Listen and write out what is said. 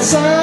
outside.